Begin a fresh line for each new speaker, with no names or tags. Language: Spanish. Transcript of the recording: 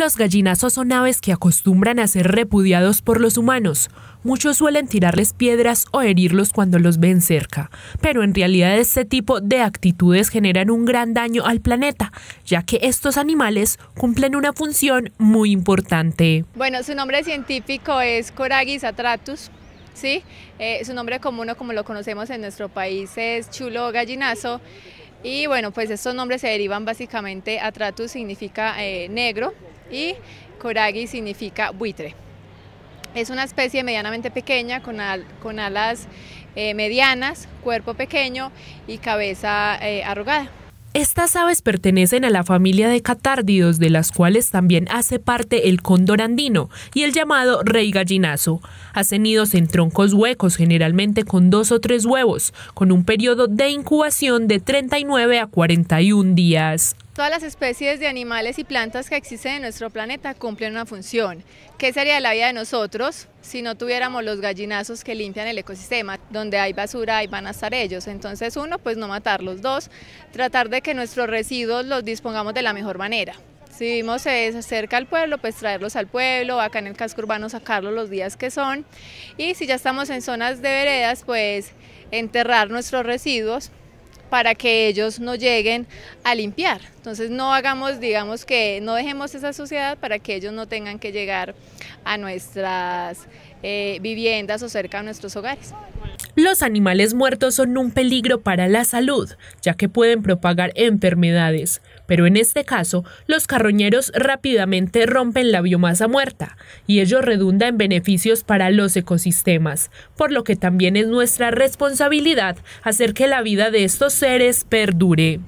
Los gallinazos son aves que acostumbran a ser repudiados por los humanos. Muchos suelen tirarles piedras o herirlos cuando los ven cerca, pero en realidad este tipo de actitudes generan un gran daño al planeta, ya que estos animales cumplen una función muy importante.
Bueno, su nombre científico es Coragis atratus, ¿sí? Eh, su nombre común, como lo conocemos en nuestro país, es chulo gallinazo. Y bueno, pues estos nombres se derivan básicamente, atratus significa eh, negro, y Coragi significa buitre. Es una especie medianamente pequeña con, alas eh, medianas, cuerpo pequeño y cabeza eh, arrugada.
Estas aves pertenecen a la familia de catárdidos, de las cuales también hace parte el cóndor andino y el llamado rey gallinazo. Hacen nidos en troncos huecos, generalmente con dos o tres huevos, con un periodo de incubación de 39 a 41 días.
Todas las especies de animales y plantas que existen en nuestro planeta cumplen una función. ¿Qué sería la vida de nosotros si no tuviéramos los gallinazos que limpian el ecosistema? Donde hay basura, ahí van a estar ellos. Entonces, uno, pues no matarlos. Dos, tratar de que nuestros residuos los dispongamos de la mejor manera. Si vivimos cerca al pueblo, pues traerlos al pueblo, acá en el casco urbano sacarlos los días que son. Y si ya estamos en zonas de veredas, pues enterrar nuestros residuos para que ellos no lleguen a limpiar. Entonces no hagamos, digamos que no dejemos esa sociedad para que ellos no tengan que llegar a nuestras eh, viviendas o cerca a nuestros hogares.
Los animales muertos son un peligro para la salud, ya que pueden propagar enfermedades, pero en este caso, los carroñeros rápidamente rompen la biomasa muerta, y ello redunda en beneficios para los ecosistemas, por lo que también es nuestra responsabilidad hacer que la vida de estos seres perdure.